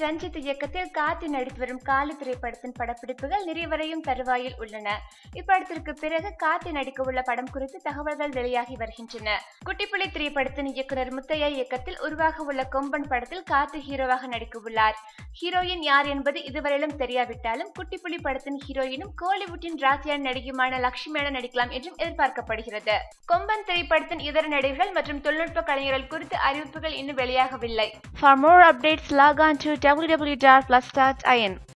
ரஞ்சித் இயக்கத்தில் கார்த்தி நடித்து வரும் காலி திரைப்படத்தின் படப்பிடிப்புகள் நிறைவரையும் தருவாயில் உள்ளன. இப்படத்திற்கு பிறகு கார்த்தி நடிக்க உள்ள படம் குறித்து தகவல்கள் வெளியாகி வருகின்றன. குட்டிப்புலி திரைப்படத்தின் இயக்குனர் முத்தையா இயக்கத்தில் உருவாக உள்ள கொம்பன் படத்தில் கார்த்தி ஹீரோவாக நடிக்க உள்ளார். ஹீரோயின் யார் என்பது இதுவரையிலும் தெரியாவிட்டாலும் குட்டிப்புலி படத்தின் ஹீரோயினும் கோலிவுட்டின் ராசியான நடிகையுமான லட்சுமியான நடிக்கலாம் என்றும் எதிர்பார்க்கப்படுகிறது. கொம்பன் திரைப்படத்தின் இதர நடிகர்கள் மற்றும் தொழில்நுட்ப கலைஞர்கள் குறித்து அறிவிப்புகள் இன்னும் வெளியாகவில்லை. ஃபார் மோர் அப்டேட் ஸ்லாக் more updates, dot plus dot I N